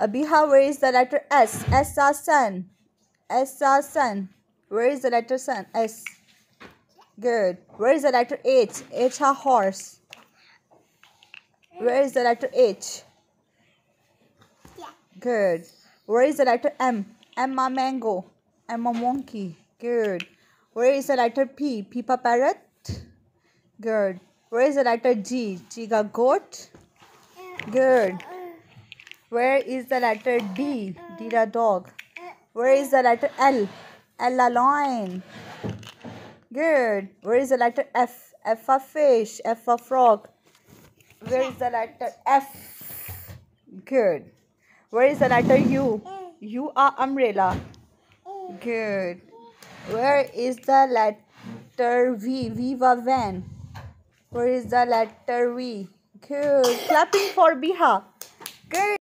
Abiha, where is the letter S? S a sun. S a sun. Where is the letter sun? S. Good. Where is the letter H? H a horse. Where is the letter H? Good. Where is the letter M? M a mango. M a monkey. Good. Where is the letter P? P parrot. Good. Where is the letter G? G a goat. Good. Where is the letter D? D a dog. Where is the letter L? L a lion. Good. Where is the letter F? F F? F a fish. F F a frog. Where is the letter F? Good. Where is the letter U? U U? U a umbrella. Good. Where is the letter V? V for van. Where is the letter V? Good. Clapping for Biha. Good.